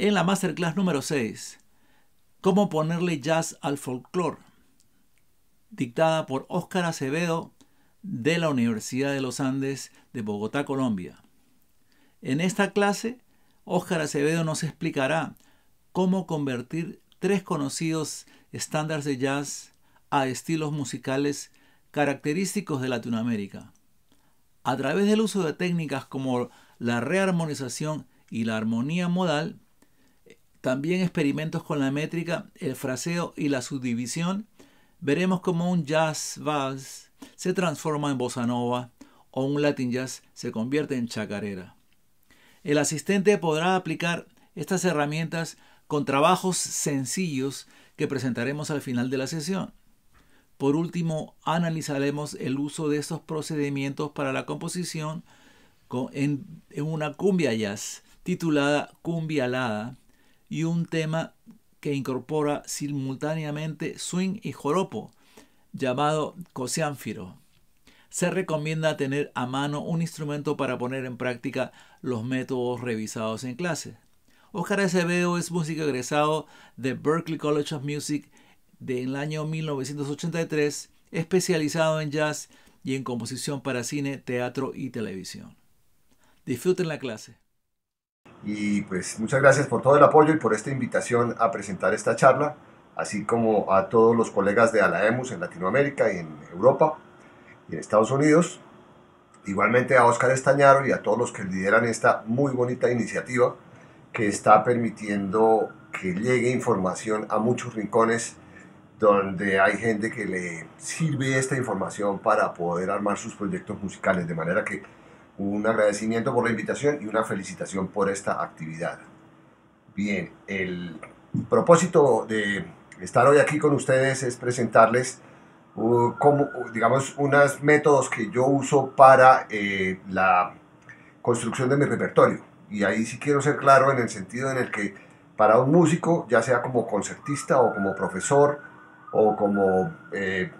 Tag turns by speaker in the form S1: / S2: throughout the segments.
S1: en la masterclass número 6, Cómo ponerle jazz al folclore, dictada por Óscar Acevedo de la Universidad de los Andes de Bogotá, Colombia. En esta clase, Óscar Acevedo nos explicará cómo convertir tres conocidos estándares de jazz a estilos musicales característicos de Latinoamérica. A través del uso de técnicas como la rearmonización y la armonía modal, también experimentos con la métrica, el fraseo y la subdivisión, veremos cómo un jazz vals se transforma en bossa nova o un latin jazz se convierte en chacarera. El asistente podrá aplicar estas herramientas con trabajos sencillos que presentaremos al final de la sesión. Por último, analizaremos el uso de estos procedimientos para la composición en, una cumbia jazz titulada Cumbia Alada y un tema que incorpora simultáneamente swing y joropo llamado cosiánfiro. Se recomienda tener a mano un instrumento para poner en práctica los métodos revisados en clase. Oscar Acevedo es músico egresado de Berklee College of Music del año 1983, especializado en jazz y en composición para cine, teatro y televisión. Disfruten la clase.
S2: Y pues muchas gracias por todo el apoyo y por esta invitación a presentar esta charla, así como a todos los colegas de Alaemus en Latinoamérica y en Europa y en Estados Unidos. Igualmente a Oscar Estañaro y a todos los que lideran esta muy bonita iniciativa que está permitiendo que llegue información a muchos rincones donde hay gente que le sirve esta información para poder armar sus proyectos musicales. De manera que un agradecimiento por la invitación y una felicitación por esta actividad. Bien, el propósito de estar hoy aquí con ustedes es presentarles uh, como, digamos, unos métodos que yo uso para eh, la construcción de mi repertorio y ahí sí quiero ser claro en el sentido en el que para un músico, ya sea como concertista o como profesor o como eh,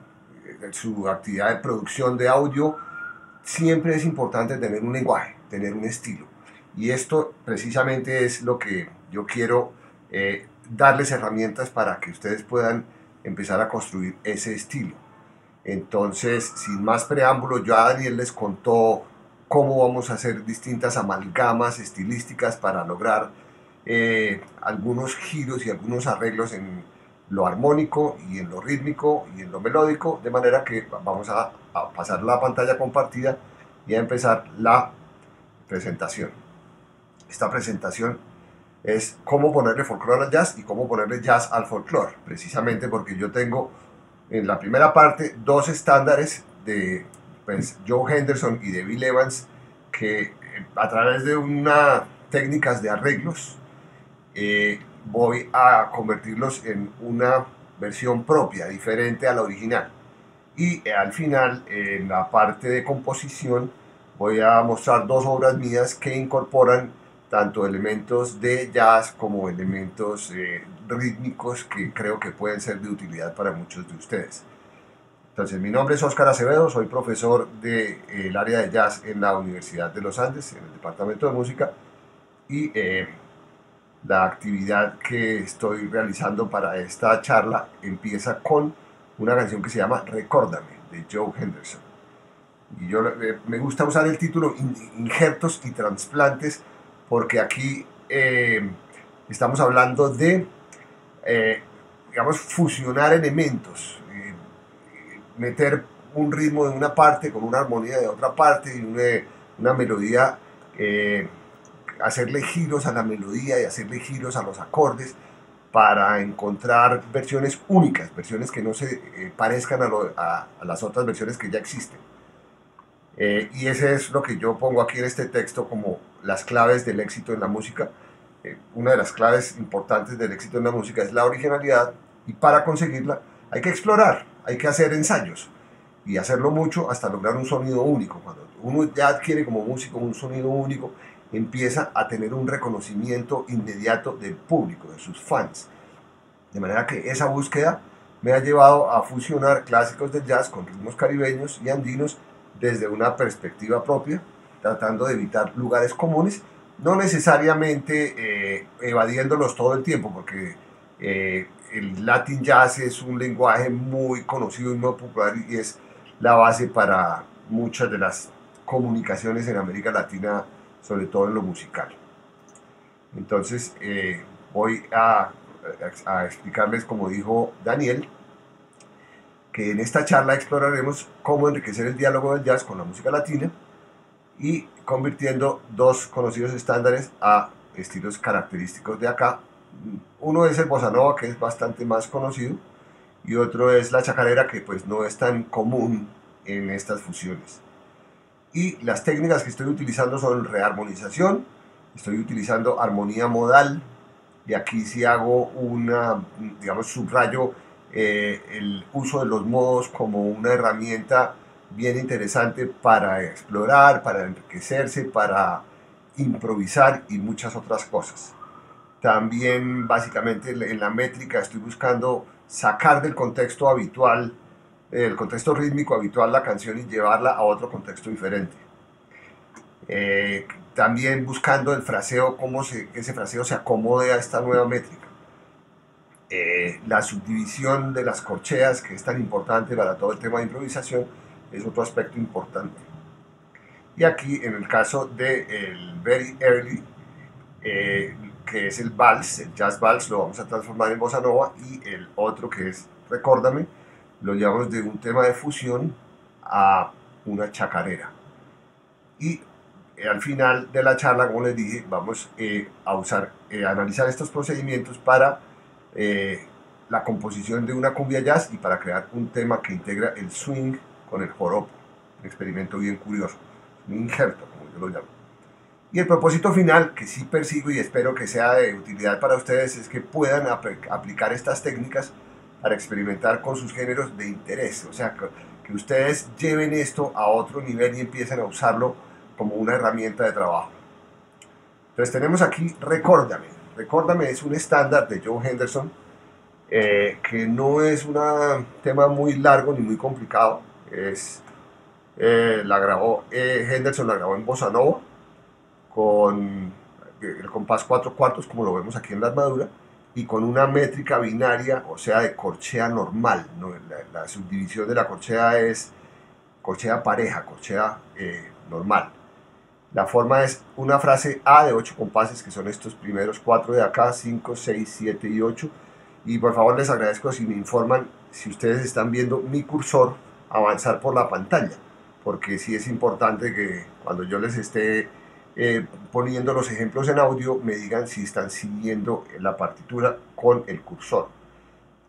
S2: su actividad de producción de audio, siempre es importante tener un lenguaje, tener un estilo. Y esto precisamente es lo que yo quiero eh, darles herramientas para que ustedes puedan empezar a construir ese estilo. Entonces, sin más preámbulo, ya Daniel les contó cómo vamos a hacer distintas amalgamas estilísticas para lograr eh, algunos giros y algunos arreglos en lo armónico y en lo rítmico y en lo melódico, de manera que vamos a, pasar la pantalla compartida y a empezar la presentación. Esta presentación es cómo ponerle folclore al jazz y cómo ponerle jazz al folclore, precisamente porque yo tengo en la primera parte dos estándares de pues, Joe Henderson y de Bill Evans, que eh, a través de unas técnicas de arreglos eh, voy a convertirlos en una versión propia, diferente a la original. Y eh, al final, en la parte de composición, voy a mostrar dos obras mías que incorporan tanto elementos de jazz como elementos rítmicos que creo que pueden ser de utilidad para muchos de ustedes. Entonces, mi nombre es Óscar Acevedo, soy profesor del de, área de jazz en la Universidad de los Andes, en el Departamento de Música, y eh, la actividad que estoy realizando para esta charla empieza con una canción que se llama Recórdame, de Joe Henderson. Y yo eh, me gusta usar el título Injertos y Transplantes porque aquí eh, estamos hablando de, digamos, fusionar elementos meter un ritmo de una parte con una armonía de otra parte y una, melodía, eh, hacerle giros a la melodía y hacerle giros a los acordes para encontrar versiones únicas, versiones que no se eh, parezcan a, las otras versiones que ya existen. Eh, y ese es lo que yo pongo aquí en este texto como las claves del éxito en la música. una de las claves importantes del éxito en la música es la originalidad y para conseguirla hay que explorar, hay que hacer ensayos y hacerlo mucho hasta lograr un sonido único. Cuando uno ya adquiere como músico un sonido único, empieza a tener un reconocimiento inmediato del público, de sus fans. De manera que esa búsqueda me ha llevado a fusionar clásicos del jazz con ritmos caribeños y andinos desde una perspectiva propia, tratando de evitar lugares comunes, no necesariamente eh, evadiéndolos todo el tiempo, porque eh, el Latin Jazz es un lenguaje muy conocido y muy popular y es la base para muchas de las comunicaciones en América Latina, sobre todo en lo musical. Entonces, eh, voy a, explicarles, como dijo Daniel, que en esta charla exploraremos cómo enriquecer el diálogo del jazz con la música latina y convirtiendo dos conocidos estándares a estilos característicos de acá. Uno es el bossa nova, que es bastante más conocido, y otro es la chacarera, que pues no es tan común en estas fusiones. Y las técnicas que estoy utilizando son rearmonización, estoy utilizando armonía modal, y aquí si hago una, digamos, subrayo eh, el uso de los modos como una herramienta bien interesante para explorar, para enriquecerse, para improvisar y muchas otras cosas. También básicamente en la métrica estoy buscando sacar del contexto habitual, el contexto rítmico habitual la canción y llevarla a otro contexto diferente. Eh, también buscando el fraseo, cómo se, ese fraseo se acomode a esta nueva métrica. Eh, la subdivisión de las corcheas, que es tan importante para todo el tema de improvisación, es otro aspecto importante. Y aquí, en el caso del el Very Early, eh, que es el vals, el jazz vals, lo vamos a transformar en bossa nova, y el otro que es Recórdame, lo llevamos de un tema de fusión a una chacarera. Y eh, al final de la charla, como les dije, vamos eh, a usar, a analizar estos procedimientos para la composición de una cumbia jazz y para crear un tema que integra el swing con el joropo. Un experimento bien curioso, un injerto, como yo lo llamo. Y el propósito final, que sí persigo y espero que sea de utilidad para ustedes, es que puedan aplicar estas técnicas para experimentar con sus géneros de interés. O sea, que, ustedes lleven esto a otro nivel y empiecen a usarlo como una herramienta de trabajo. Entonces tenemos aquí Recórdame. Recórdame es un estándar de Joe Henderson eh, que no es un tema muy largo ni muy complicado es, eh, la grabó, eh, Henderson la grabó en bossa nova con el compás cuatro cuartos como lo vemos aquí en la armadura y con una métrica binaria, o sea, de corchea normal. ¿no? La, subdivisión de la corchea es corchea pareja, corchea eh, normal. La forma es una frase A de ocho compases, que son estos primeros cuatro de acá, 5, 6, 7 y 8. Y por favor les agradezco si me informan si ustedes están viendo mi cursor avanzar por la pantalla, porque sí es importante que cuando yo les esté eh, poniendo los ejemplos en audio me digan si están siguiendo la partitura con el cursor.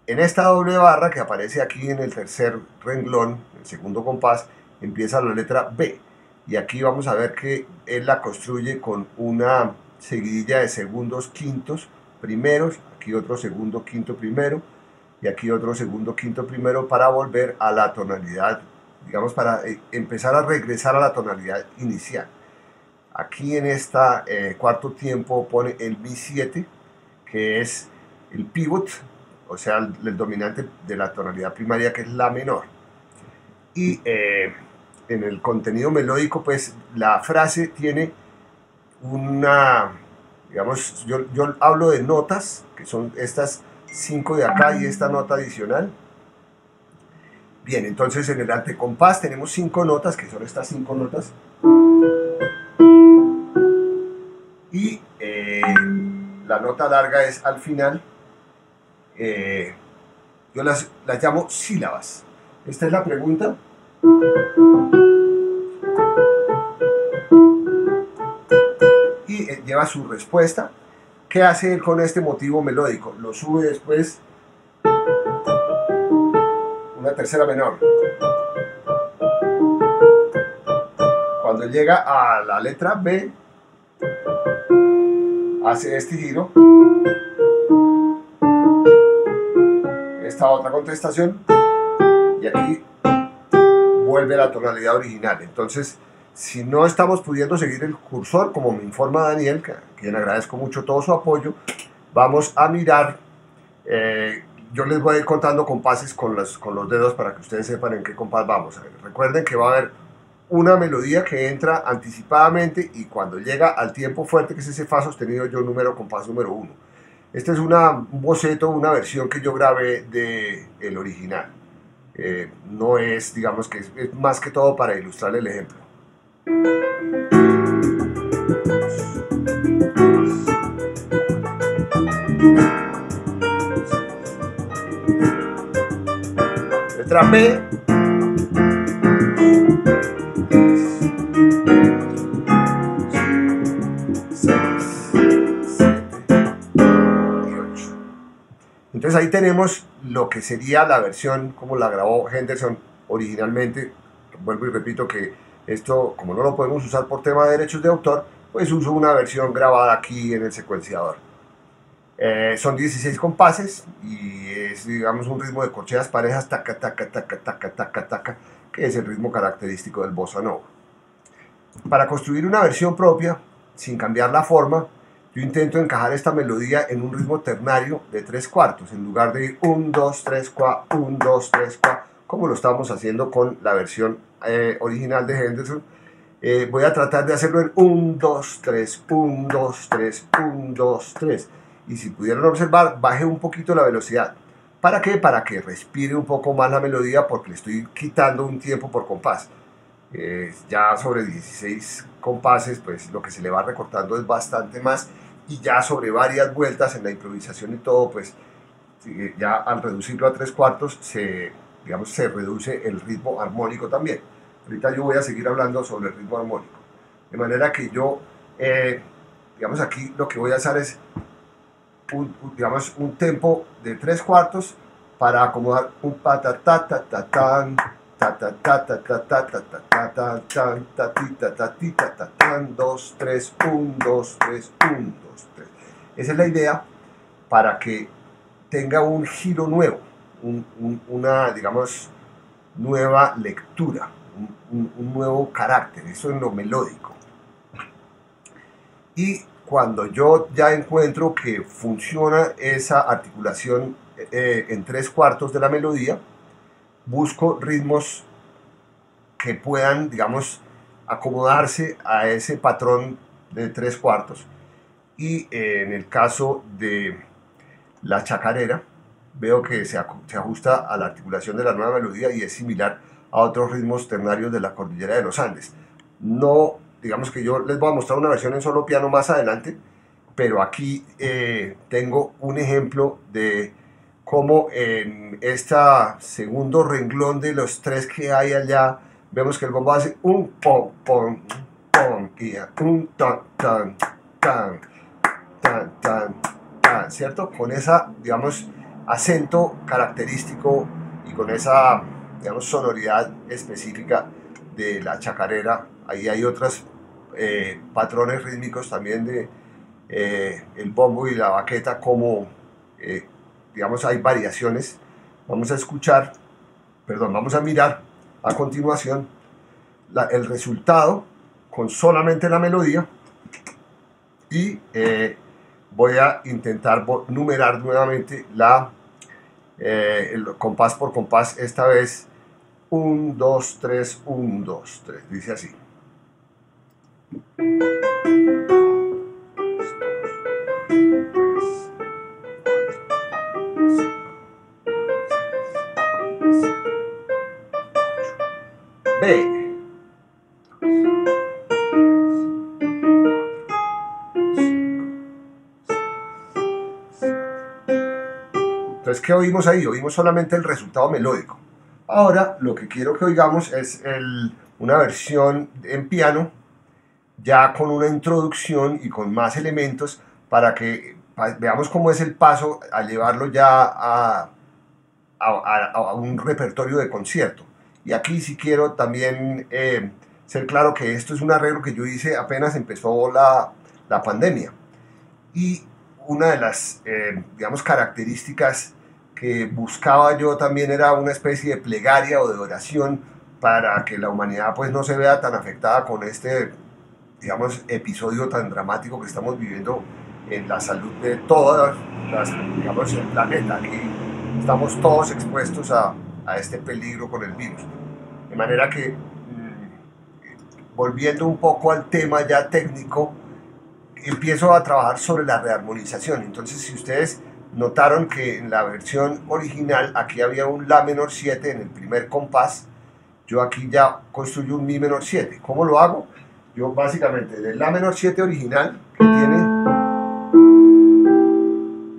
S2: En esta doble barra que aparece aquí en el tercer renglón, el segundo compás, empieza la letra B. Y aquí vamos a ver que él la construye con una seguidilla de segundos quintos primeros, aquí otro segundo quinto primero, y aquí otro segundo, quinto, primero para volver a la tonalidad, digamos, para eh, empezar a regresar a la tonalidad inicial. Aquí en este cuarto tiempo pone el Mi7, que es el pivot, o sea, el, dominante de la tonalidad primaria, que es la menor. Y eh, en el contenido melódico, pues la frase tiene una, digamos, yo, yo hablo de notas, que son estas 5 de acá y esta nota adicional. Bien, entonces en el antecompás tenemos 5 notas, que son estas 5 notas. Nota larga es al final. Eh, yo las, las llamo sílabas. Esta es la pregunta. Y eh, lleva su respuesta. ¿Qué hace él con este motivo melódico? Lo sube después una tercera menor. Cuando llega a la letra B, hace este giro, esta otra contestación, y aquí vuelve la tonalidad original. Entonces, si no estamos pudiendo seguir el cursor, como me informa Daniel, a quien agradezco mucho todo su apoyo, vamos a mirar, eh, yo les voy a ir contando compases con los, con los dedos para que ustedes sepan en qué compás vamos. Recuerden que va a haber una melodía que entra anticipadamente y cuando llega al tiempo fuerte, que es ese fa sostenido, yo número compás número uno. Este es una, un boceto, una versión que yo grabé del el original. Eh, no es, digamos que es, es más que todo para ilustrar el ejemplo. Letra B. tenemos lo que sería la versión como la grabó Henderson originalmente. Vuelvo y repito que esto, como no lo podemos usar por tema de derechos de autor, pues uso una versión grabada aquí en el secuenciador. Eh, son 16 compases y es, digamos, un ritmo de corcheas parejas, taca, taca, taca, taca, taca, taca, que es el ritmo característico del bossa nova. Para construir una versión propia, sin cambiar la forma, yo intento encajar esta melodía en un ritmo ternario de tres cuartos, en lugar de 1, 2, 3, 4, 1, 2, 3, 4, como lo estamos haciendo con la versión eh, original de Henderson. Eh, voy a tratar de hacerlo en 1, 2, 3, 1, 2, 3, 1, 2, 3. Y si pudieran observar, baje un poquito la velocidad. ¿Para qué? Para que respire un poco más la melodía porque le estoy quitando un tiempo por compás. Eh, ya sobre 16 compases, pues lo que se le va recortando es bastante más y ya sobre varias vueltas en la improvisación y todo, pues ya al reducirlo a tres cuartos se, digamos, se reduce el ritmo armónico también. Ahorita yo voy a seguir hablando sobre el ritmo armónico. De manera que yo, eh, digamos, aquí lo que voy a hacer es un, digamos, un tempo de tres cuartos para acomodar un patatatatán ta ta ta ta ta ta ta ta ta ta ta ta ta ta ta ta tan 2 3 1 2 3 1 2 3 esa es la idea para que tenga un giro nuevo un, un, una digamos nueva lectura un, un, nuevo carácter eso es lo melódico y cuando yo ya encuentro que funciona esa articulación eh, en tres cuartos de la melodía busco ritmos que puedan, digamos, acomodarse a ese patrón de tres cuartos. Y eh, en el caso de la chacarera, veo que se, ajusta a la articulación de la nueva melodía y es similar a otros ritmos ternarios de la cordillera de los Andes. No, digamos que yo les voy a mostrar una versión en solo piano más adelante, pero aquí eh, tengo un ejemplo de como en este segundo renglón de los tres que hay allá, vemos que el bombo hace un pom, pom, pom, y un tan, tan, tan, tan, tan, tan, ¿cierto? Con esa, digamos, acento característico y con esa, digamos, sonoridad específica de la chacarera. Ahí hay otros eh, patrones rítmicos también de eh, el bombo y la baqueta como eh, digamos, hay variaciones. Vamos a escuchar, perdón, vamos a mirar a continuación el resultado con solamente la melodía y eh, voy a intentar numerar nuevamente la, eh, el compás por compás, esta vez 1, 2, 3, 1, 2, 3, dice así. Entonces, ¿qué oímos ahí? Oímos solamente el resultado melódico. Ahora, lo que quiero que oigamos es una versión en piano, ya con una introducción y con más elementos, para que veamos cómo es el paso a llevarlo ya a, a un repertorio de concierto. Y aquí sí quiero también eh, ser claro que esto es un arreglo que yo hice apenas empezó la, la pandemia. Y una de las, eh, digamos, características que buscaba yo también era una especie de plegaria o de oración para que la humanidad pues no se vea tan afectada con este, digamos, episodio tan dramático que estamos viviendo en la salud de todas las, digamos, el planeta. Aquí estamos todos expuestos a, a este peligro con el virus. Manera que mm, volviendo un poco al tema ya técnico, empiezo a trabajar sobre la rearmonización. Entonces, si ustedes notaron que en la versión original aquí había un La menor 7 en el primer compás, yo aquí ya construyo un Mi menor 7. ¿Cómo lo hago? Yo básicamente del La menor 7 original, que tiene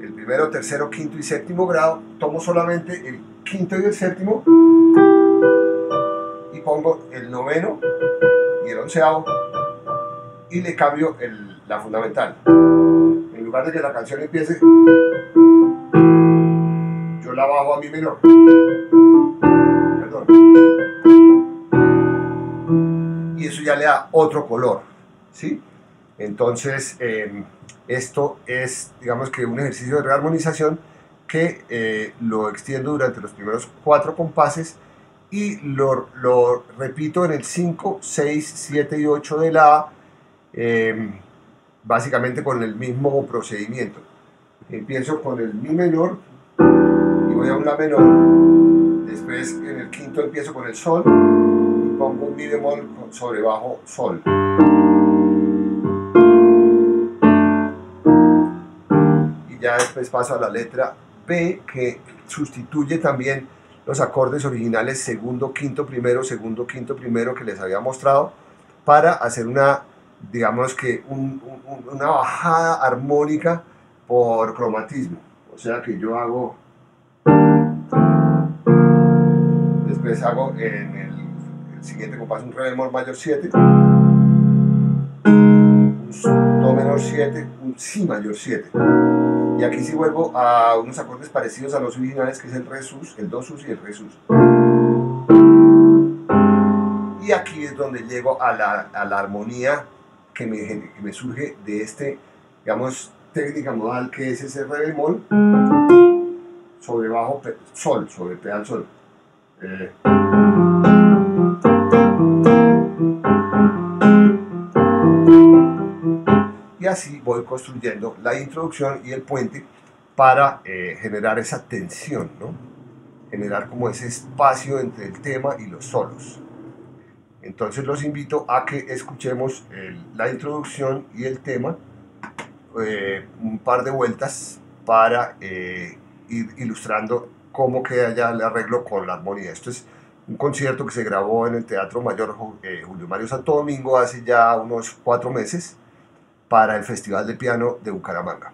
S2: el primero, tercero, quinto y séptimo grado, tomo solamente el quinto y el séptimo y pongo el noveno y el onceavo y le cambio la fundamental. En lugar de que la canción empiece, yo la bajo a mi menor. Y eso ya le da otro color. ¿sí? Entonces, em, esto es, digamos que un ejercicio de rearmonización que eh, lo extiendo durante los primeros cuatro compases y lo, repito en el 5, 6, 7 y 8 de la A, em, básicamente con el mismo procedimiento. Empiezo con el Mi menor y voy a un La menor, después en el quinto empiezo con el Sol y pongo un Mi bemol sobre bajo Sol. Y ya después paso a la letra B que sustituye también los acordes originales segundo, quinto, primero, segundo, quinto, primero que les había mostrado para hacer una, digamos que una bajada armónica por cromatismo. O sea que yo hago, después hago en el, siguiente compás un re mayor 7, un do menor 7, un si mayor 7. Y aquí sí vuelvo a unos acordes parecidos a los originales, que es el re sus, el do sus y el re sus. Y aquí es donde llego a la, a la armonía que me, que me, surge de este, digamos, técnica modal que es ese re bemol sobre bajo sol, sobre pedal sol. Eh. Y así voy construyendo la introducción y el puente para eh, generar esa tensión, ¿no? generar como ese espacio entre el tema y los solos. Entonces los invito a que escuchemos la introducción y el tema eh, un par de vueltas para eh, ir ilustrando cómo queda ya el arreglo con la armonía. Esto es un concierto que se grabó en el Teatro Mayor Julio Mario Santo Domingo hace ya unos cuatro meses para el Festival de Piano de Bucaramanga.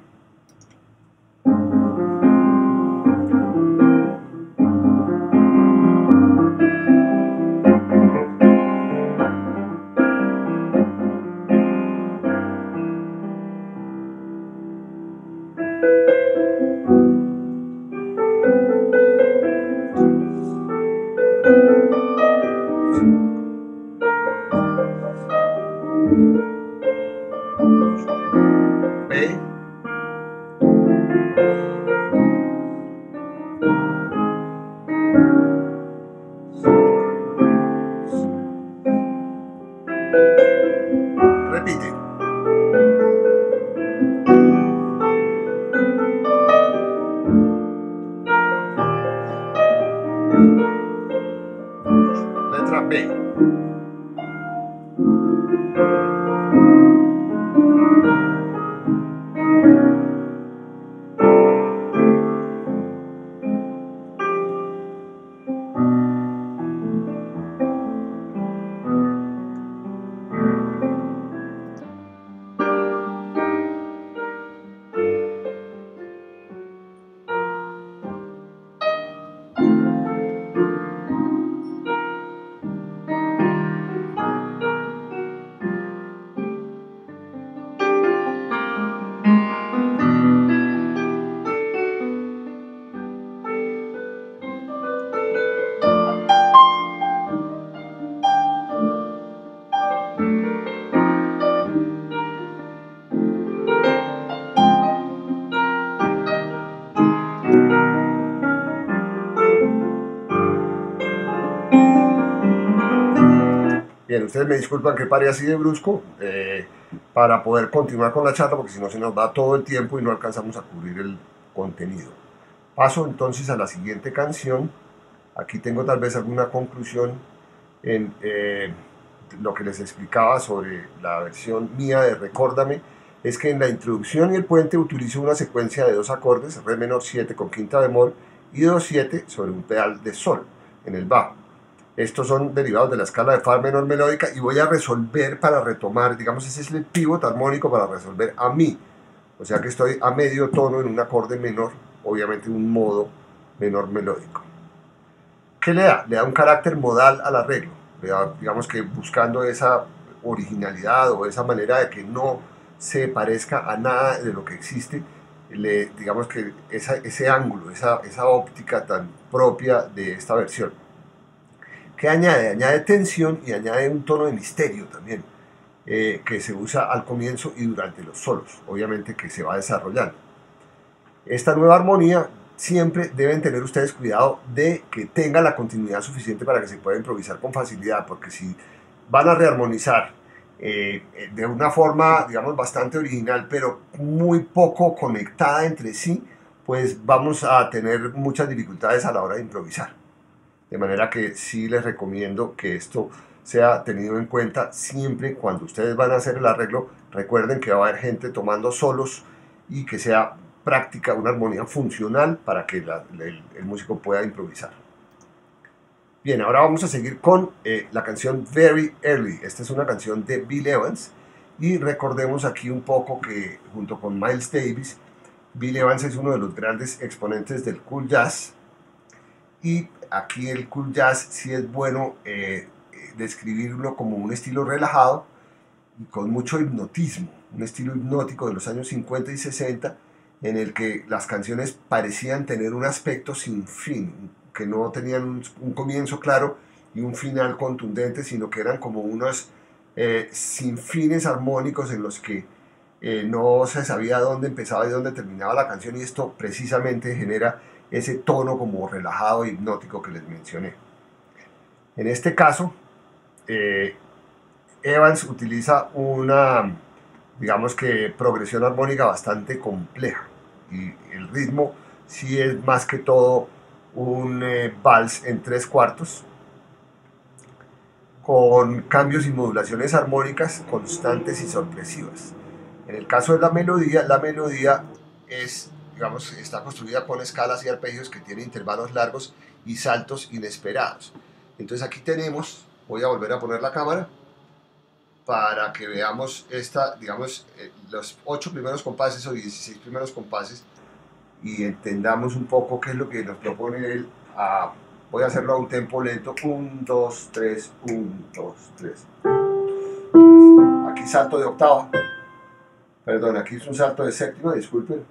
S2: Ustedes me disculpan que pare así de brusco eh, para poder continuar con la charla, porque si no se nos va todo el tiempo y no alcanzamos a cubrir el contenido. Paso entonces a la siguiente canción. Aquí tengo tal vez alguna conclusión en eh, lo que les explicaba sobre la versión mía de Recórdame es que en la introducción y el puente utilizo una secuencia de dos acordes, Re menor 7 con quinta bemol y Do 7 sobre un pedal de Sol en el bajo. Estos son derivados de la escala de Fa menor melódica y voy a resolver para retomar, digamos, ese es el pivot armónico para resolver a Mi. O sea que estoy a medio tono en un acorde menor, obviamente en un modo menor melódico. ¿Qué le da? Le da un carácter modal al arreglo. digamos que buscando esa originalidad o esa manera de que no se parezca a nada de lo que existe, le, digamos que ese ángulo, esa, esa óptica tan propia de esta versión. ¿Qué añade? Añade tensión y añade un tono de misterio también, eh, que se usa al comienzo y durante los solos, obviamente que se va desarrollando. Esta nueva armonía siempre deben tener ustedes cuidado de que tenga la continuidad suficiente para que se pueda improvisar con facilidad, porque si van a rearmonizar eh, de una forma, digamos, bastante original, pero muy poco conectada entre sí, pues vamos a tener muchas dificultades a la hora de improvisar. De manera que sí les recomiendo que esto sea tenido en cuenta siempre cuando ustedes van a hacer el arreglo. Recuerden que va a haber gente tomando solos y que sea práctica, una armonía funcional para que el, músico pueda improvisar. Bien, ahora vamos a seguir con eh, la canción Very Early. Esta es una canción de Bill Evans y recordemos aquí un poco que junto con Miles Davis, Bill Evans es uno de los grandes exponentes del cool jazz y aquí el cool jazz sí es bueno eh, describirlo como un estilo relajado y con mucho hipnotismo, un estilo hipnótico de los años 50 y 60 en el que las canciones parecían tener un aspecto sin fin, que no tenían un, comienzo claro y un final contundente, sino que eran como unos eh, sin fines armónicos en los que eh, no se sabía dónde empezaba y dónde terminaba la canción y esto precisamente genera ese tono como relajado e hipnótico que les mencioné. En este caso, eh, Evans utiliza una digamos que progresión armónica bastante compleja y el ritmo sí es más que todo un eh, vals en tres cuartos con cambios y modulaciones armónicas constantes y sorpresivas. En el caso de la melodía, la melodía es, digamos, está construida con escalas y arpegios que tienen intervalos largos y saltos inesperados. Entonces aquí tenemos, voy a volver a poner la cámara, para que veamos esta, digamos, eh, los ocho primeros compases o 16 primeros compases y entendamos un poco qué es lo que nos propone él. Voy a hacerlo a un tempo lento. 1, 2, 3, 1, 2, 3. Aquí salto de octava. Perdón, aquí es un salto de séptima, disculpen.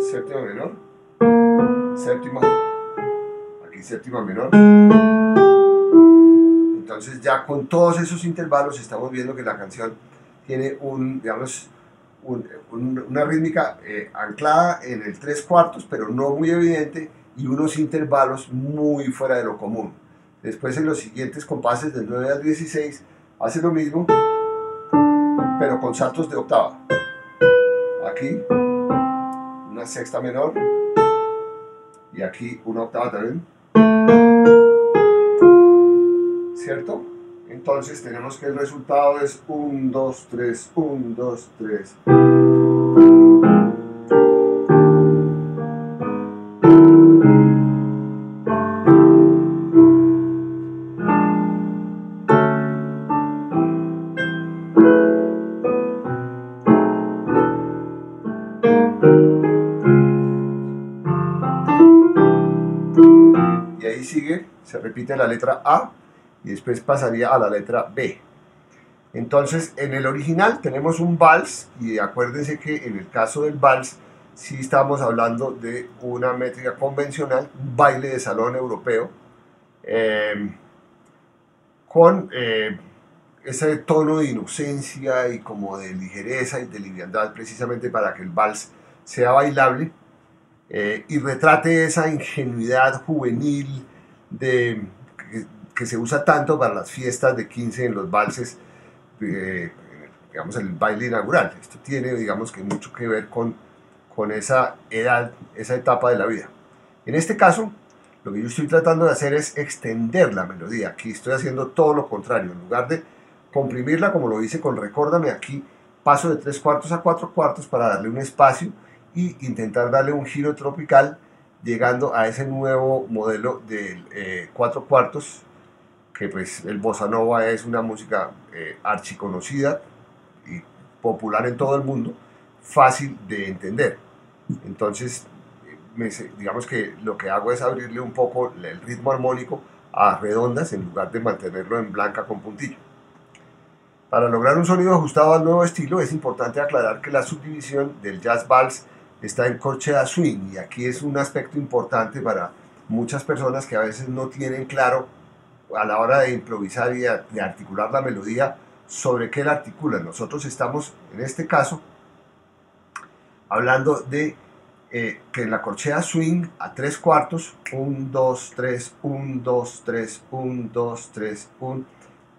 S2: Séptima menor. Séptima. Aquí séptima menor. Entonces ya con todos esos intervalos estamos viendo que la canción tiene un, digamos, una rítmica eh, anclada en el tres cuartos, pero no muy evidente, y unos intervalos muy fuera de lo común. Después en los siguientes compases del 9 al 16 hace lo mismo, pero con saltos de octava. Aquí una sexta menor y aquí una octava también. ¿cierto? Entonces tenemos que el resultado es 1, 2, 3, 1, 2, 3. Se repite la letra A y después pasaría a la letra B. Entonces, en el original tenemos un vals y acuérdense que en el caso del vals sí estamos hablando de una métrica convencional, un baile de salón europeo, eh, con ese tono de inocencia y como de ligereza y de liviandad, precisamente para que el vals sea bailable eh, y retrate esa ingenuidad juvenil de que se usa tanto para las fiestas de 15 en los valses, eh, digamos, el baile inaugural. Esto tiene, digamos, que mucho que ver con, con esa edad, esa etapa de la vida. En este caso, Lo que yo estoy tratando de hacer es extender la melodía. Aquí estoy haciendo todo lo contrario. En lugar de comprimirla como lo hice con Recórdame, aquí paso de tres cuartos a cuatro cuartos para darle un espacio y intentar darle un giro tropical llegando a ese nuevo modelo de eh, cuatro cuartos que pues el bossa nova es una música eh, archiconocida y popular en todo el mundo, fácil de entender. Entonces, digamos que lo que hago es abrirle un poco el ritmo armónico a redondas en lugar de mantenerlo en blanca con puntillo. Para lograr un sonido ajustado al nuevo estilo es importante aclarar que la subdivisión del jazz vals está en corchea swing y aquí es un aspecto importante para muchas personas que a veces no tienen claro a la hora de improvisar y de articular la melodía sobre qué la articulan. Nosotros estamos en este caso hablando de eh, que en la corchea swing a tres cuartos, 1, 2, 3, 1, 2, 3, 1, 2, 3, 1,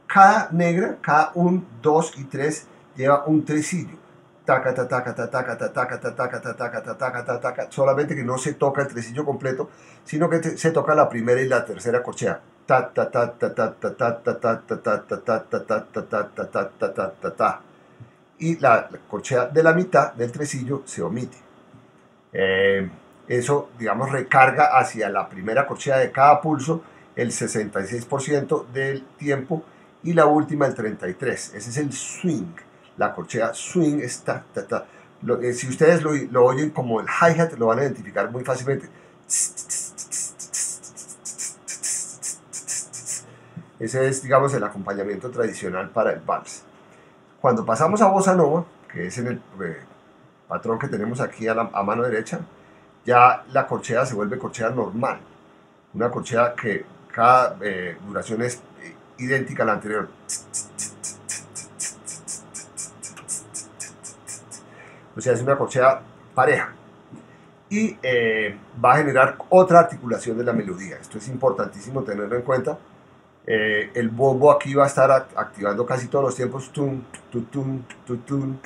S2: cada negra, cada 1, 2 y 3 lleva un tresillo. Taca, ta, taca, ta, taca, ta, taca, ta, taca, ta, taca, ta, taca, ta, taca, solamente que no se toca el tresillo completo, sino que se toca la primera y la tercera corchea. Ta, ta, ta, ta, ta, ta, ta, ta, ta, ta, ta, ta, ta, ta, ta, ta, ta. Y la corchea de la mitad del tresillo se omite. Eso, digamos, recarga hacia la primera corchea de cada pulso el 66% del tiempo y la última el 33%. Ese es el swing. La corchea swing está... si ustedes lo, lo, oyen como el hi-hat, lo van a identificar muy fácilmente. Ese es, digamos, el acompañamiento tradicional para el vals. Cuando pasamos a bossa nova, que es en el patrón que tenemos aquí a, la, a mano derecha, ya la corchea se vuelve corchea normal. Una corchea que cada eh, duración es idéntica a la anterior. O sea, es una corchea pareja. Y eh, va a generar otra articulación de la melodía. Esto es importantísimo tenerlo en cuenta. Eh, el bombo aquí va a estar activando casi todos los tiempos. Tum, tum, tum,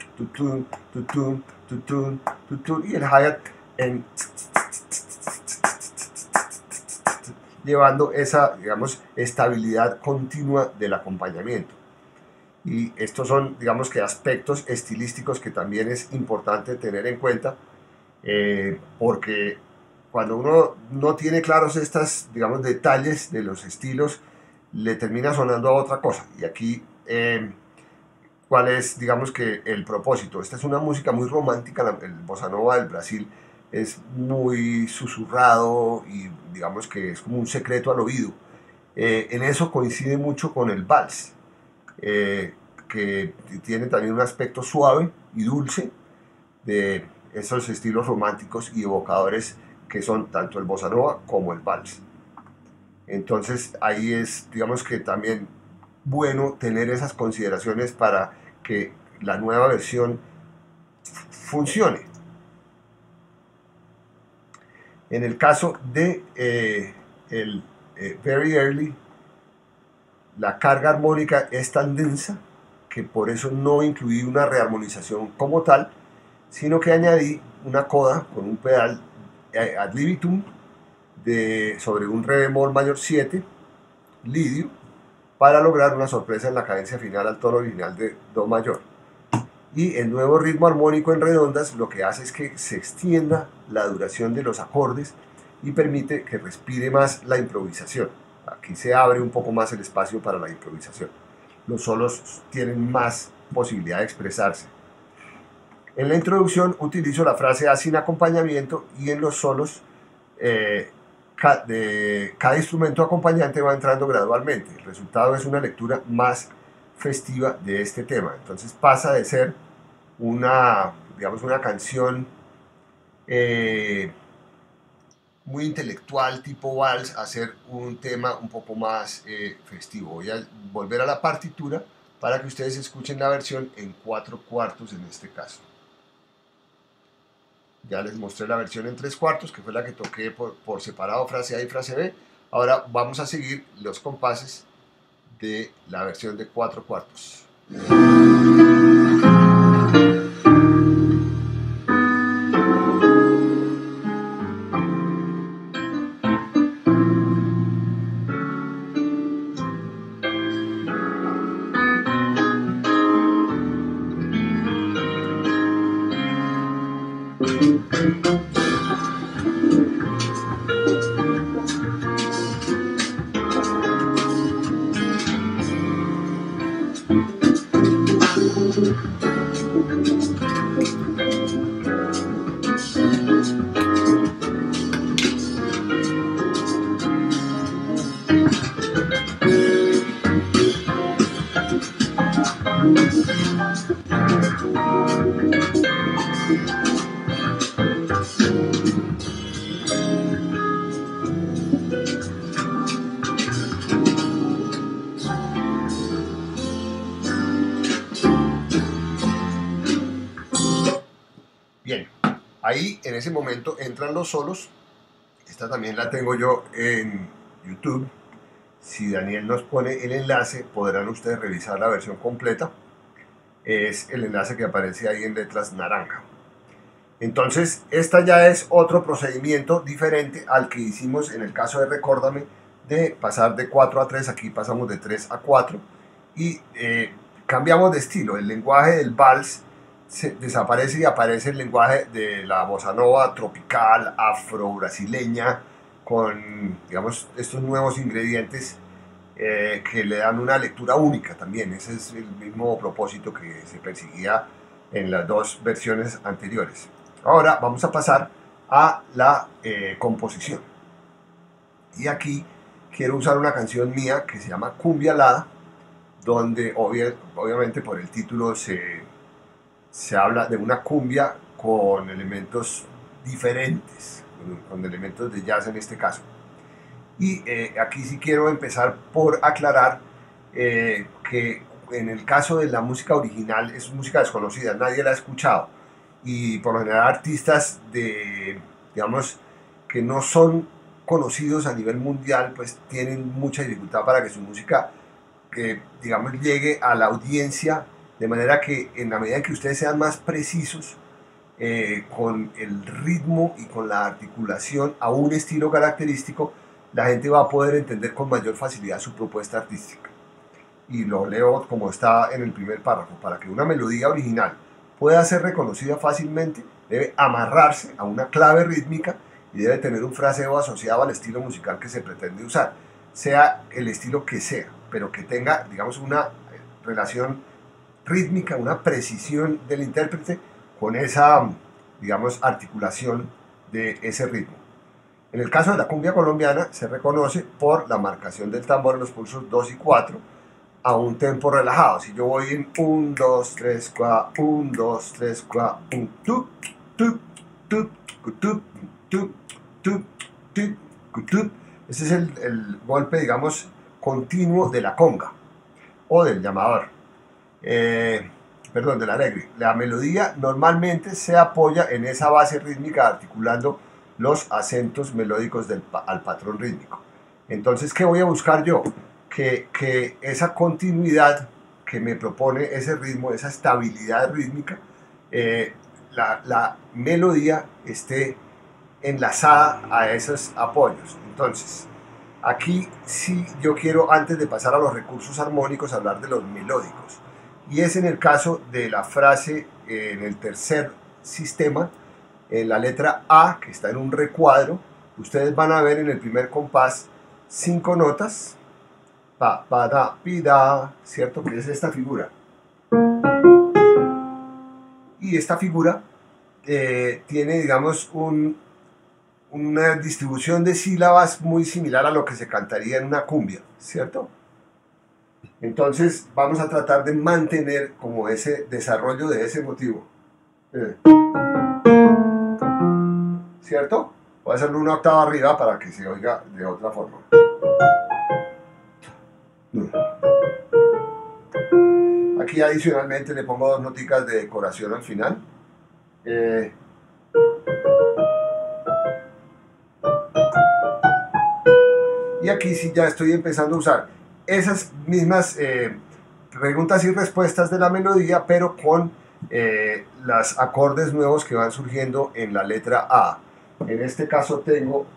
S2: y el hi-hat en llevando esa, digamos, estabilidad continua del acompañamiento. Y estos son, digamos que aspectos estilísticos que también es importante tener en cuenta, eh, porque cuando uno no tiene claros estos, digamos, detalles de los estilos, le termina sonando a otra cosa. Y aquí, eh, ¿cuál es, digamos que, el propósito? Esta es una música muy romántica, el bossa nova del Brasil es muy susurrado y digamos que es como un secreto al oído. Eh, en eso coincide mucho con el vals, eh, que tiene también un aspecto suave y dulce de esos estilos románticos y evocadores que son tanto el bossa nova como el vals. Entonces ahí es, digamos que también bueno tener esas consideraciones para que la nueva versión funcione. En el caso de eh, el eh, Very Early, la carga armónica es tan densa que por eso no incluí una rearmonización como tal, sino que añadí una coda con un pedal eh, ad libitum de, sobre un re bemol mayor 7, lidio, para lograr una sorpresa en la cadencia final al tono original de Do mayor y el nuevo ritmo armónico en redondas lo que hace es que se extienda la duración de los acordes y permite que respire más la improvisación. Aquí se abre un poco más el espacio para la improvisación. Los solos tienen más posibilidad de expresarse. En la introducción utilizo la frase A sin acompañamiento y en los solos eh, cada instrumento acompañante va entrando gradualmente. El resultado es una lectura más festiva de este tema. Entonces pasa de ser una, digamos, una canción eh, muy intelectual tipo vals a hacer un tema un poco más eh, festivo. Voy a volver a la partitura para que ustedes escuchen la versión en cuatro cuartos en este caso. Ya les mostré la versión en tres cuartos, que fue la que toqué por, por separado, frase A y frase B. Ahora vamos a seguir los compases de la versión de cuatro cuartos. Ahí en ese momento entran los solos. Esta también la tengo yo en YouTube. Si Daniel nos pone el enlace, podrán ustedes revisar la versión completa. Es el enlace que aparece ahí en letras naranja. Entonces, esta ya es otro procedimiento diferente al que hicimos en el caso de Recórdame, de pasar de 4 a 3, aquí pasamos de 3 a 4, y eh, cambiamos de estilo. El lenguaje del vals desaparece y aparece el lenguaje de la bossa nova tropical, afro-brasileña, con, digamos, estos nuevos ingredientes eh, que le dan una lectura única también. Ese es el mismo propósito que se perseguía en las dos versiones anteriores. Ahora vamos a pasar a la eh, composición. Y aquí quiero usar una canción mía que se llama Cumbia Alada, donde obviamente por el título se se habla de una cumbia con elementos diferentes, con elementos de jazz en este caso. Y eh, aquí sí quiero empezar por aclarar eh, que en el caso de la música original es música desconocida, nadie la ha escuchado. Y por lo general artistas de, digamos, que no son conocidos a nivel mundial, pues tienen mucha dificultad para que su música, que digamos, llegue a la audiencia de manera que en la medida que ustedes sean más precisos eh, con el ritmo y con la articulación a un estilo característico, la gente va a poder entender con mayor facilidad su propuesta artística. Y lo leo como está en el primer párrafo. Para que una melodía original pueda ser reconocida fácilmente, debe amarrarse a una clave rítmica y debe tener un fraseo asociado al estilo musical que se pretende usar, sea el estilo que sea, pero que tenga, digamos, una relación rítmica, una precisión del intérprete con esa, digamos, articulación de ese ritmo. En el caso de la cumbia colombiana se reconoce por la marcación del tambor en los pulsos 2 y 4 a un tempo relajado. Si yo voy en 1, 2, 3, 4, 1, 2, 3, 4, 1, tu, tu, tu, tu, tu, tu, tu, ese es el, el golpe, digamos, continuo de la conga o del llamador. Eh, perdón, de la alegre. La melodía normalmente se apoya en esa base rítmica articulando los acentos melódicos del, al patrón rítmico. Entonces, ¿qué voy a buscar yo? Que, que, esa continuidad que me propone ese ritmo, esa estabilidad rítmica, eh, la, la, melodía esté enlazada a esos apoyos. Entonces, aquí sí yo quiero, antes de pasar a los recursos armónicos, hablar de los melódicos y es en el caso de la frase en el tercer sistema, en la letra A, que está en un recuadro, ustedes van a ver en el primer compás cinco notas, pa, pa, da, pi, da, ¿cierto? Que es esta figura. Y esta figura eh, tiene, digamos, un, una distribución de sílabas muy similar a lo que se cantaría en una cumbia, ¿cierto? Entonces vamos a tratar de mantener como ese desarrollo de ese motivo. Eh. ¿Cierto? Voy a hacerlo una octava arriba para que se oiga de otra forma. Aquí adicionalmente le pongo dos noticas de decoración al final. Eh. y aquí sí ya estoy empezando a usar esas mismas eh, preguntas y respuestas de la melodía, pero con eh, los acordes nuevos que van surgiendo en la letra A. En este caso tengo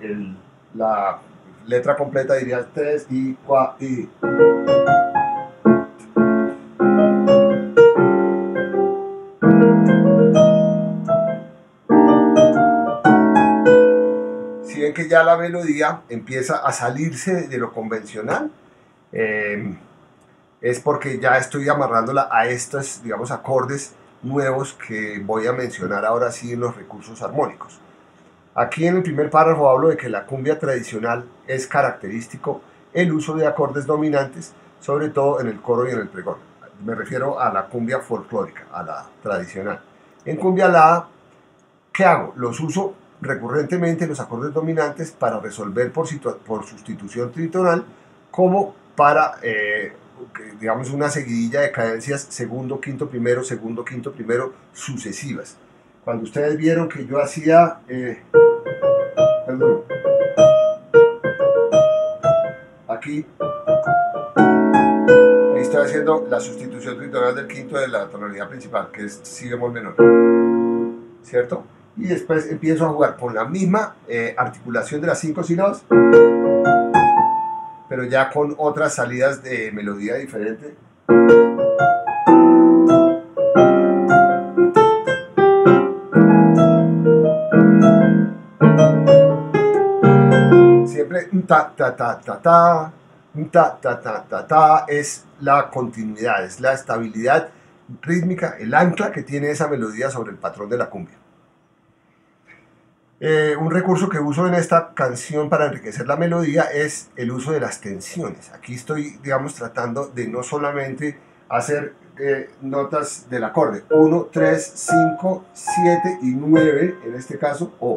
S2: la letra completa, diría 3 y 4 y... Si ven que ya la melodía empieza a salirse de lo convencional, Em, es porque ya estoy amarrándola a estos, digamos, acordes nuevos que voy a mencionar ahora sí en los recursos armónicos. Aquí en el primer párrafo hablo de que la cumbia tradicional es característico el uso de acordes dominantes, sobre todo en el coro y en el pregón. Me refiero a la cumbia folclórica, a la tradicional. En cumbia la, ¿qué hago? Los uso recurrentemente los acordes dominantes para resolver por, por sustitución tritonal como para eh, digamos, una seguidilla de cadencias segundo, quinto, primero, segundo, quinto, primero, sucesivas. Cuando ustedes vieron que yo hacía, eh, aquí, estoy haciendo la sustitución tritonal del quinto de la tonalidad principal, que es si bemol menor, ¿cierto? Y después empiezo a jugar con la misma eh, articulación de las cinco sílabas pero ya con otras salidas de melodía diferente. Ta ta ta ta ta, ta ta ta ta ta es la continuidad, es la estabilidad rítmica, el ancla que tiene esa melodía sobre el patrón de la cumbia. Eh, un recurso que uso en esta canción para enriquecer la melodía es el uso de las tensiones. Aquí estoy, digamos, tratando de no solamente hacer eh, notas del acorde 1, 3, 5, 7 y 9 en este caso, o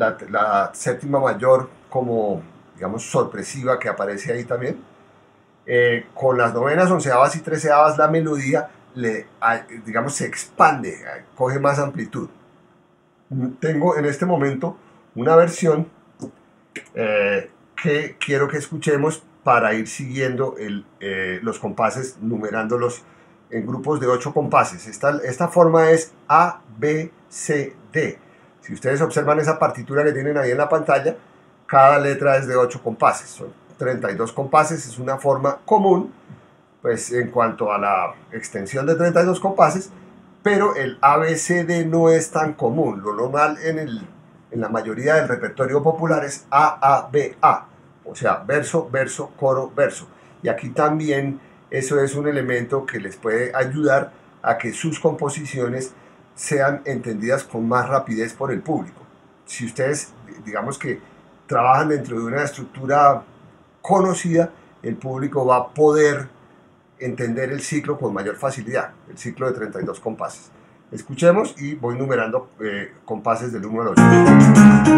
S2: la, séptima mayor como, digamos, sorpresiva que aparece ahí también. Eh, con las novenas, onceavas y treceavas la melodía, le, digamos, se expande, coge más amplitud tengo en este momento una versión eh, que quiero que escuchemos para ir siguiendo eh, los compases, numerándolos en grupos de 8 compases. Esta, esta forma es A, B, C, D. Si ustedes observan esa partitura que tienen ahí en la pantalla, cada letra es de 8 compases. Son 32 compases, es una forma común, pues en cuanto a la extensión de 32 compases, pero el ABCD no es tan común. Lo normal en, el, en la mayoría del repertorio popular es AABA, o sea, verso, verso, coro, verso. Y aquí también eso es un elemento que les puede ayudar a que sus composiciones sean entendidas con más rapidez por el público. Si ustedes, digamos que trabajan dentro de una estructura conocida, el público va a poder entender el ciclo con mayor facilidad, el ciclo de 32 compases. Escuchemos y voy numerando eh, compases del 1 al 8.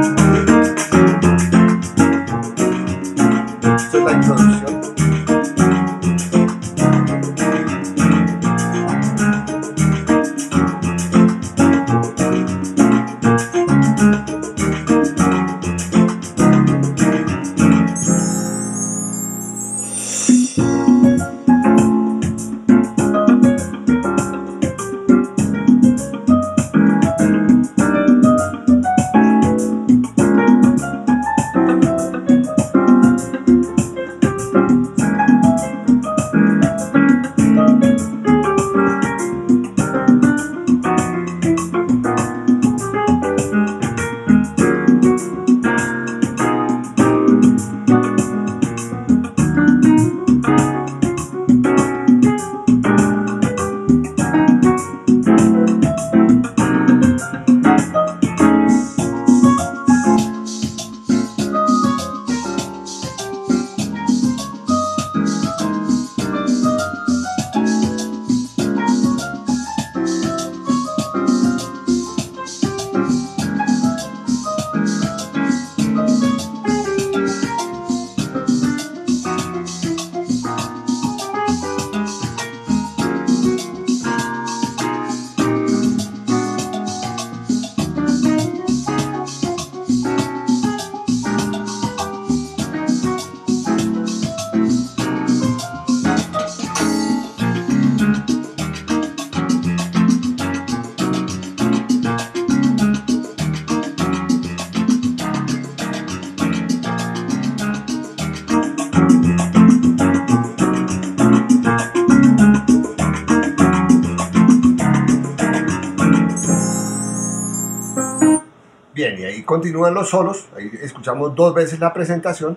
S2: Continúan los solos, ahí escuchamos dos veces la presentación,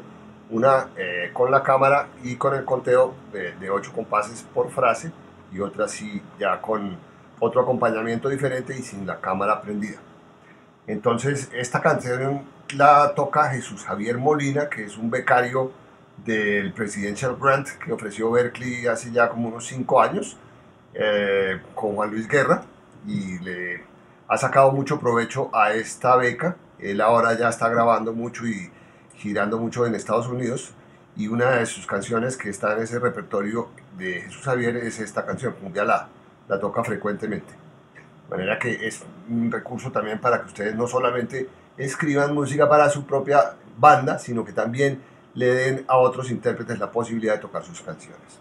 S2: una eh, con la cámara y con el conteo de, de 8 compases por frase y otra sí ya con otro acompañamiento diferente y sin la cámara prendida. Entonces esta canción la toca Jesús Javier Molina, que es un becario del Presidential Grant que ofreció Berkeley hace ya como unos 5 años eh, con Juan Luis Guerra y le ha sacado mucho provecho a esta beca. Él ahora ya está grabando mucho y girando mucho en Estados Unidos y una de sus canciones que está en ese repertorio de Jesús Javier es esta canción, Cumbia La, toca frecuentemente. De manera que es un recurso también para que ustedes no solamente escriban música para su propia banda, sino que también le den a otros intérpretes la posibilidad de tocar sus canciones.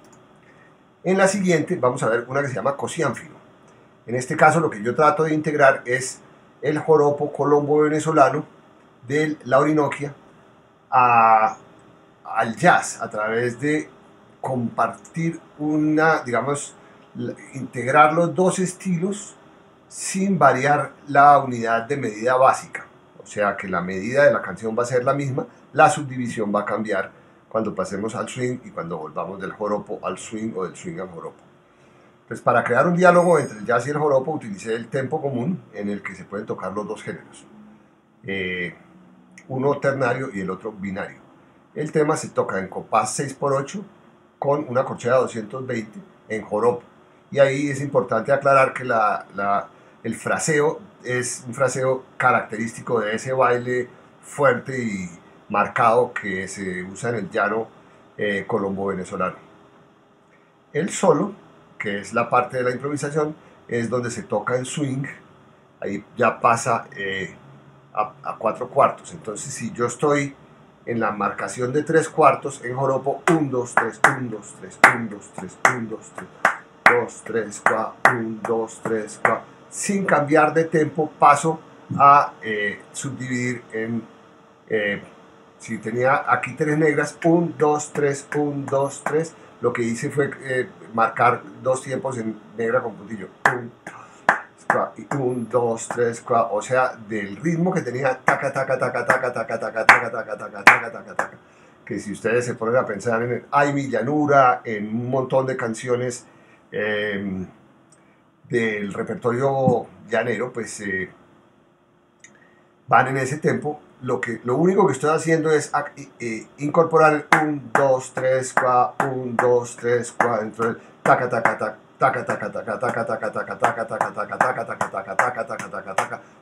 S2: En la siguiente vamos a ver una que se llama Cosiánfilo. En este caso lo que yo trato de integrar es el joropo colombo venezolano de la Orinoquia al jazz a través de compartir una, digamos, integrar los dos estilos sin variar la unidad de medida básica. O sea que la medida de la canción va a ser la misma, la subdivisión va a cambiar cuando pasemos al swing y cuando volvamos del joropo al swing o del swing al joropo. Pues para crear un diálogo entre el jazz y el joropo utilicé el tempo común en el que se pueden tocar los dos géneros. Eh, uno ternario y el otro binario. El tema se toca en compás 6x8 con una corchea de 220 en joropo. Y ahí es importante aclarar que la, el fraseo es un fraseo característico de ese baile fuerte y marcado que se usa en el llano eh, colombo-venezolano. El solo, que es la parte de la improvisación, es donde se toca el swing, ahí ya pasa eh, a, cuatro cuartos. Entonces, si yo estoy en la marcación de tres cuartos en joropo, 1, 2, 3, 1, 2, 3, 1, 2, 3, 1, 2, 3, 2, 3, 4, 1, 2, 3, 4. Sin cambiar de tempo, paso a eh, subdividir en, eh, si tenía aquí tres negras, 1, 2, 3, 1, 2, 3. Lo que hice fue eh, marcar dos tiempos en negra con puntillo. 1, y un, dos, tres, cuatro, o sea, del ritmo que tenía taca, taca, taca, taca, taca, taca, taca, taca, taca, taca, taca, taca, que si ustedes se ponen a pensar en Ay mi llanura, en un montón de canciones del repertorio llanero, pues van en ese tempo. Lo, que, lo único que estoy haciendo es incorporar el 1, 2, 3, 4, 1, 2, 3, 4, dentro del taca, taca, taca,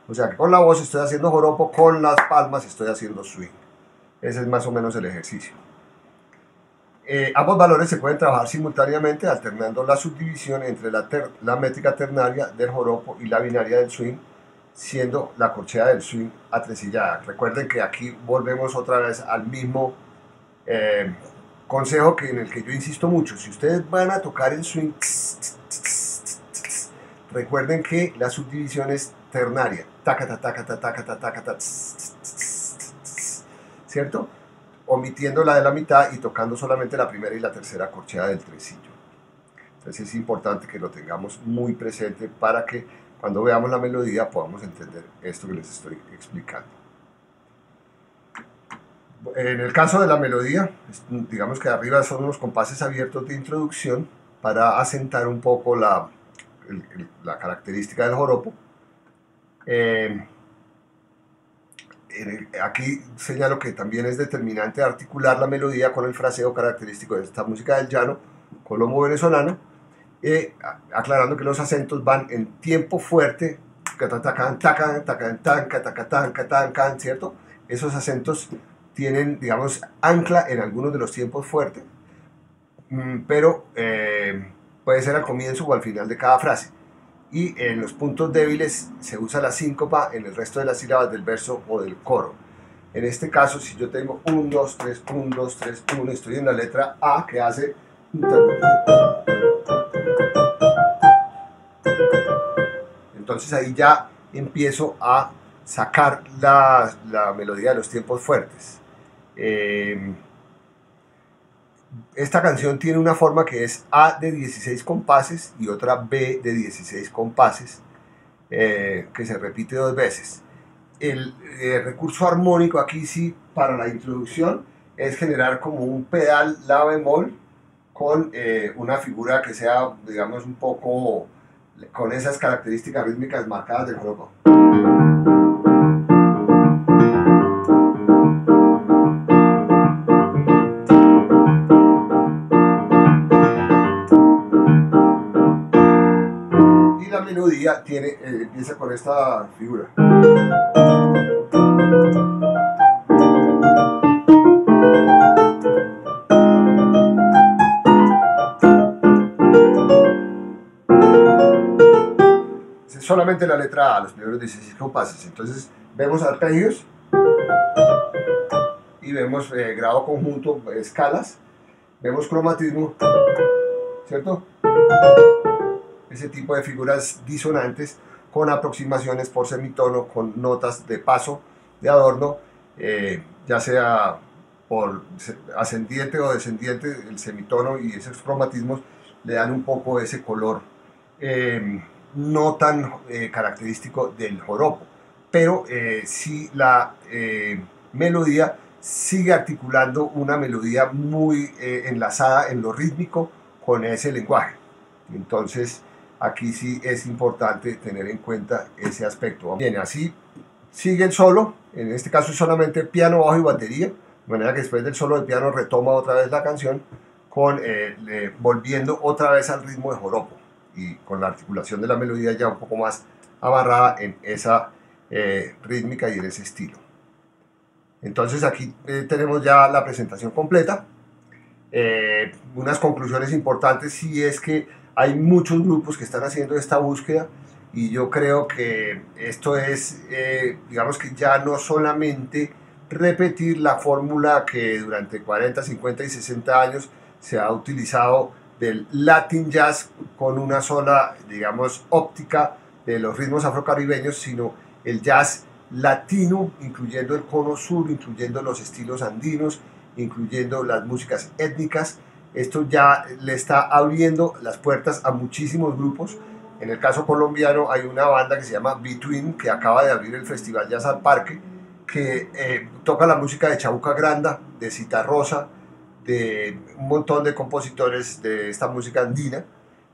S2: o sea que con la voz estoy haciendo joropo, con las palmas estoy haciendo swing. Ese es más o menos el ejercicio. ambos valores se pueden trabajar simultáneamente alternando la subdivisión entre la, la métrica ternaria del joropo y la binaria del swing, siendo la corchea del swing atresillada. Recuerden que aquí volvemos otra vez al mismo consejo que en el que yo insisto mucho, si ustedes van a tocar el swing, recuerden que la subdivisión es ternaria, ¿cierto? Omitiendo la de la mitad y tocando solamente la primera y la tercera corchea del tresillo. Entonces es importante que lo tengamos muy presente para que cuando veamos la melodía podamos entender esto que les estoy explicando. En el caso de la melodía, digamos que arriba son unos compases abiertos de introducción para asentar un poco la, la característica del joropo. Eh, aquí señalo que también es determinante articular la melodía con el fraseo característico de esta música del llano, colombo venezolano, eh, aclarando que los acentos van en tiempo fuerte, ¿cierto? Esos acentos tienen, digamos, ancla en algunos de los tiempos fuertes, mm, pero eh, puede ser al comienzo o al final de cada frase. Y en los puntos débiles se usa la síncopa en el resto de las sílabas del verso o del coro. En este caso, si yo tengo 1, 2, 3, 1, 2, 3, 1, estoy en la letra A que hace... Entonces ahí ya empiezo a sacar la, la melodía de los tiempos fuertes. Eh, esta canción tiene una forma que es A de 16 compases y otra B de 16 compases, eh, que se repite dos veces. El, recurso armónico aquí sí, para la introducción, es generar como un pedal la bemol con eh, una figura que sea, digamos, un poco con esas características rítmicas marcadas del joropo. Y la melodía tiene, eh, empieza con esta figura. Solamente la letra A, los primeros 16 compases. Entonces vemos arpegios y vemos eh, grado conjunto, escalas, vemos cromatismo, ¿cierto? Ese tipo de figuras disonantes con aproximaciones por semitono, con notas de paso, de adorno, eh, ya sea por ascendiente o descendiente, el semitono y esos cromatismos le dan un poco ese color. Eh, no tan eh, característico del joropo, pero eh, sí la eh, melodía sigue articulando una melodía muy enlazada en lo rítmico con ese lenguaje. Entonces, aquí sí es importante tener en cuenta ese aspecto. Bien, así sigue el solo, en este caso es solamente piano, bajo y batería, de manera que después del solo de piano retoma otra vez la canción, con, volviendo otra vez al ritmo de joropo y con la articulación de la melodía ya un poco más amarrada en esa eh, rítmica y en ese estilo. Entonces aquí eh, tenemos ya la presentación completa. Eh, unas conclusiones importantes sí es que hay muchos grupos que están haciendo esta búsqueda y yo creo que esto es, digamos que ya no solamente repetir la fórmula que durante 40, 50 y 60 años se ha utilizado del Latin Jazz con una sola, digamos, óptica de los ritmos afrocaribeños, sino el jazz latino, incluyendo el cono sur, incluyendo los estilos andinos, incluyendo las músicas étnicas. Esto ya le está abriendo las puertas a muchísimos grupos. En el caso colombiano hay una banda que se llama Between, que acaba de abrir el Festival Jazz al Parque, que eh, toca la música de Chabuca Granda, de Cita Rosa, de un montón de compositores de esta música andina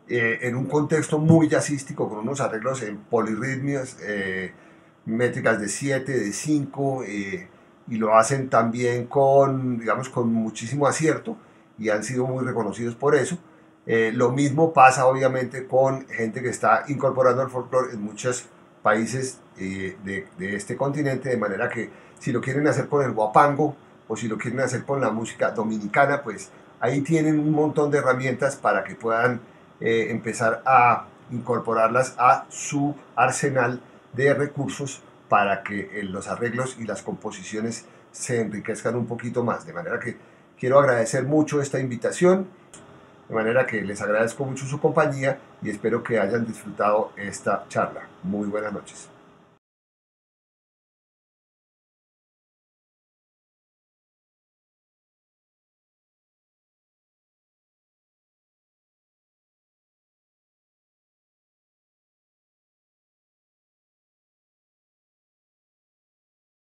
S2: eh, en un contexto muy jazzístico con unos arreglos en polirritmias, eh, métricas de 7, de 5 eh, y lo hacen también con, digamos, con muchísimo acierto y han sido muy reconocidos por eso. lo mismo pasa obviamente con gente que está incorporando el folclore en muchos países de, de este continente, de manera que si lo quieren hacer con el guapango, o si lo quieren hacer con la música dominicana, pues ahí tienen un montón de herramientas para que puedan eh, empezar a incorporarlas a su arsenal de recursos para que eh, los arreglos y las composiciones se enriquezcan un poquito más. De manera que quiero agradecer mucho esta invitación, de manera que les agradezco mucho su compañía y espero que hayan disfrutado esta charla. Muy buenas noches.